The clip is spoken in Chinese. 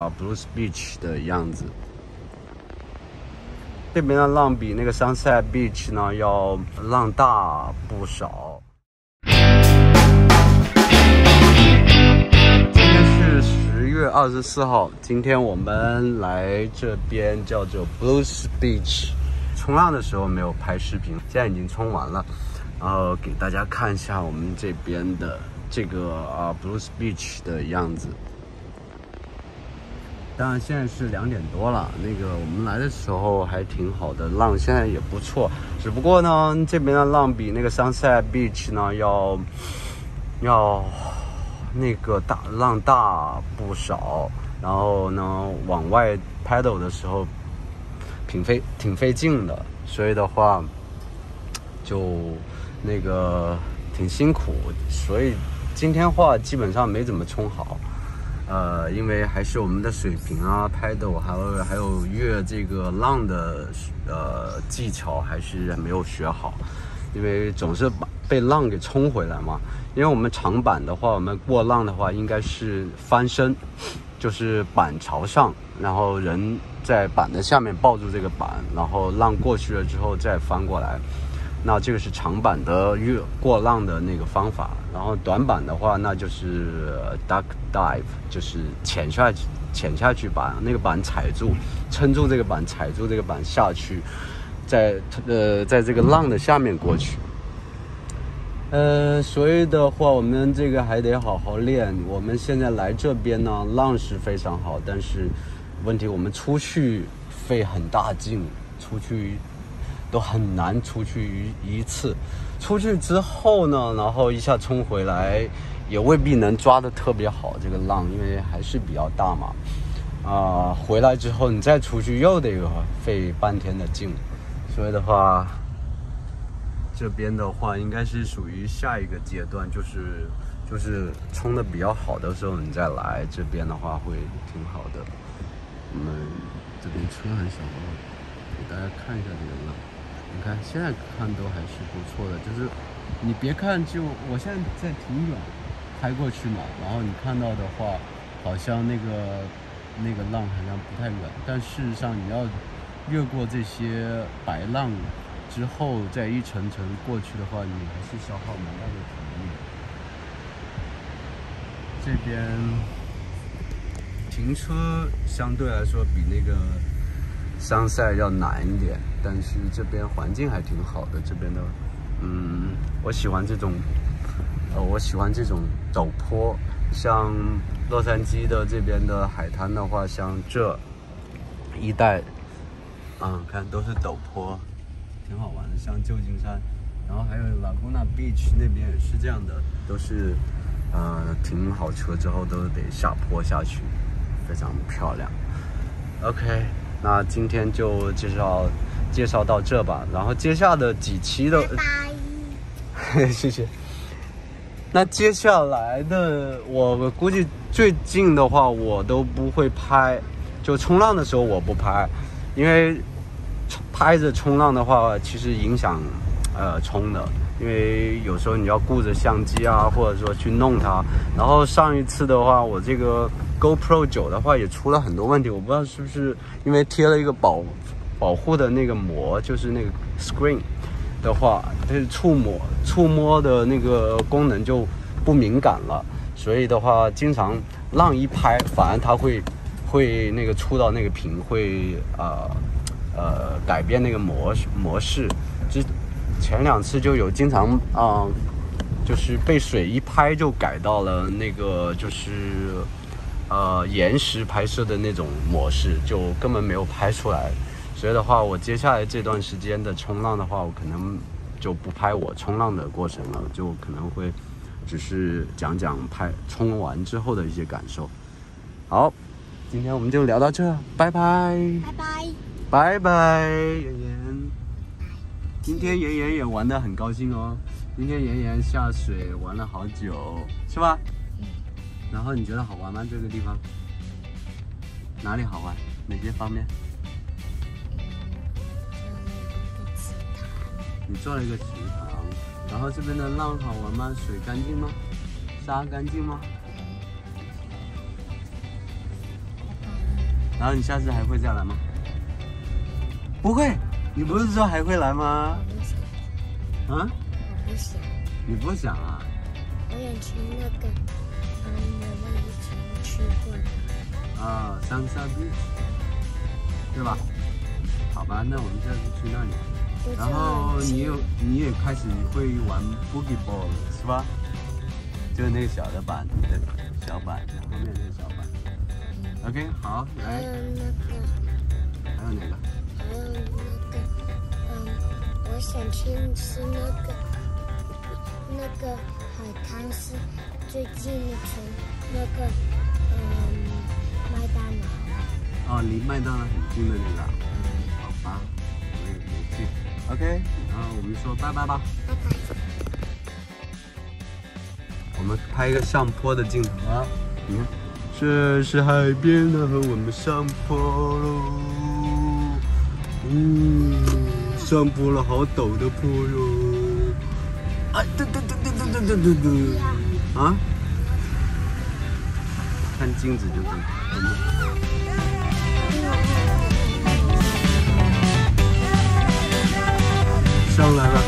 啊，Blues Beach 的样子。这边的浪比那个 Sunset Beach 呢要浪大不少。今天是十月二十四号，今天我们来这边叫做 Blues Beach，冲浪的时候没有拍视频，现在已经冲完了，然后给大家看一下我们这边的这个啊 Blues Beach 的样子。当然现在是两点多了，那个我们来的时候还挺好的，浪现在也不错。只不过呢，这边的浪比那个 Sunset Beach 呢要要那个大浪大不少，然后呢往外 paddle 的时候挺费挺费劲的，所以的话就那个挺辛苦，所以今天话基本上没怎么冲好。呃，因为还是我们的水平啊，拍的还有还有越这个浪的呃技巧还是没有学好，因为总是把被浪给冲回来嘛。因为我们长板的话，我们过浪的话应该是翻身，就是板朝上，然后人在板的下面抱住这个板，然后浪过去了之后再翻过来。那这个是长板的越过浪的那个方法，然后短板的话，那就是 duck dive，就是潜下去，潜下去把那个板踩住，撑住这个板，踩住这个板下去，在呃在这个浪的下面过去。呃，所以的话，我们这个还得好好练。我们现在来这边呢，浪是非常好，但是问题我们出去费很大劲，出去。都很难出去一一次，出去之后呢，然后一下冲回来，也未必能抓的特别好这个浪，因为还是比较大嘛。啊，回来之后你再出去又得费半天的劲，所以的话，这边的话应该是属于下一个阶段，就是就是冲的比较好的时候你再来这边的话会挺好的。我们这边车很小，给大家看一下这个浪。你看，现在看都还是不错的，就是你别看，就我现在在挺远，开过去嘛，然后你看到的话，好像那个那个浪好像不太远，但事实上你要越过这些白浪之后，再一层层过去的话，你还是消耗蛮大的体力。这边停车相对来说比那个。山赛要难一点，但是这边环境还挺好的。这边的，嗯，我喜欢这种，呃，我喜欢这种陡坡。像洛杉矶的这边的海滩的话，像这一带，嗯，看都是陡坡，挺好玩的。像旧金山，然后还有 Laguna Beach 那边也是这样的，都是，呃，停好车之后都得下坡下去，非常漂亮。OK。那今天就介绍介绍到这吧，然后接下的几期的，拜 谢谢。那接下来的我估计最近的话我都不会拍，就冲浪的时候我不拍，因为拍着冲浪的话其实影响呃冲的。因为有时候你要顾着相机啊，或者说去弄它。然后上一次的话，我这个 GoPro 九的话也出了很多问题，我不知道是不是因为贴了一个保保护的那个膜，就是那个 screen 的话，它触摸触摸的那个功能就不敏感了，所以的话，经常浪一拍，反而它会会那个触到那个屏，会呃呃改变那个模模式，就。前两次就有经常啊，就是被水一拍就改到了那个就是呃延时拍摄的那种模式，就根本没有拍出来。所以的话，我接下来这段时间的冲浪的话，我可能就不拍我冲浪的过程了，就可能会只是讲讲拍冲完之后的一些感受。好，今天我们就聊到这，拜拜，拜拜，拜拜。今天妍妍也玩的很高兴哦。今天妍妍下水玩了好久，是吧？嗯。然后你觉得好玩吗？这个地方哪里好玩？哪些方面？你做了一个池塘，然后这边的浪好玩吗？水干净吗？沙干净吗？然后你下次还会再来吗？不会，你不是说还会来吗？我不想，啊？我不想，你不想啊？我想去那个，嗯，我们以前去过的。啊，三沙 beach，对吧？好吧，那我们下次去那里。然后你有你也开始会玩 boogie ball 了，是吧？就是那个小的板，对，小板，后面那个小板。OK，好，来，还有那个，还有哪个？我想去吃那个，那个海滩是最近从那个，嗯，麦当劳。哦，离麦当劳很近的那个。好吧，我也没去。OK，然后我们说拜拜吧。拜拜。我们拍一个上坡的镜头啊！你看，这是海边的，我们上坡喽。嗯，上坡了，好陡的坡哟！哎，嘟嘟嘟嘟嘟嘟嘟嘟，啊，看镜子就行，上来了。